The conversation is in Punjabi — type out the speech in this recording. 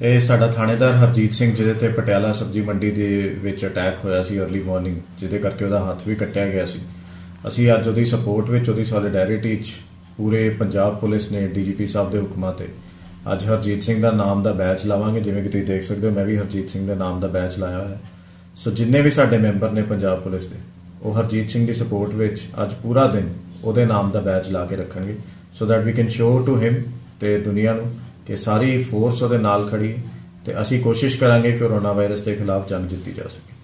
ਇਹ ਸਾਡਾ ਥਾਣੇਦਾਰ ਹਰਜੀਤ ਸਿੰਘ, ਜਿਹਦੇ ਤੇ ਪਟਿਆਲਾ ਸਬਜ਼ੀ ਮੰਡੀ ਦੇ ਵਿੱਚ ਅਟੈਕ ਹੋਇਆ ਸੀ अर्ਲੀ ਮਾਰਨਿੰਗ ਜਿਹਦੇ ਕਰਕੇ ਉਹਦਾ ਹੱਥ ਵੀ ਕੱਟਿਆ ਗਿਆ ਸੀ। ਅਸੀਂ ਅੱਜ ਉਹਦੀ ਸਪੋਰਟ ਵਿੱਚ, ਉਹਦੀ ਸੋਲੀਡੈਰਿਟੀ 'ਚ ਪੂਰੇ ਪੰਜਾਬ ਪੁਲਿਸ ਨੇ, ਡੀਜੀਪੀ ਸਾਹਿਬ ਦੇ ਹੁਕਮਾਂ ਤੇ ਅੱਜ ਹਰਜੀਤ ਸਿੰਘ ਦਾ ਨਾਮ ਦਾ ਬੈਚ ਲਾਵਾਂਗੇ। ਜਿਵੇਂ ਕਿ ਤੁਸੀਂ ਦੇਖ ਸਕਦੇ ਹੋ, ਮੈਂ ਵੀ ਹਰਜੀਤ ਸਿੰਘ ਦੇ ਨਾਮ ਦਾ ਬੈਚ ਲਾਇਆ ਹੋਇਆ। ਸੋ ਜਿੰਨੇ ਵੀ ਸਾਡੇ ਮੈਂਬਰ ਨੇ ਪੰਜਾਬ ਪੁਲਿਸ ਦੇ, ਉਹ ਹਰਜੀਤ ਸਿੰਘ ਦੀ ਸਪੋਰਟ ਵਿੱਚ ਅੱਜ ਪੂਰਾ ਦਿਨ ਉਹਦੇ ਨਾਮ ਦਾ ਬੈਚ ਲਾ ਕੇ ਰੱਖਣਗੇ। So that we can show to him ਤੇ ਦੁਨੀਆ ਨੂੰ ਕਿ ਸਾਰੀ ਫੋਰਸ ਉਹਦੇ ਨਾਲ ਖੜੀ ਹੈ ਤੇ ਅਸੀਂ ਕੋਸ਼ਿਸ਼ ਕਰਾਂਗੇ ਕਿ ਕੋਰੋਨਾ ਵਾਇਰਸ ਦੇ ਖਿਲਾਫ ਜੰਗ ਜਿੱਤੀ ਜਾ ਸਕੇ।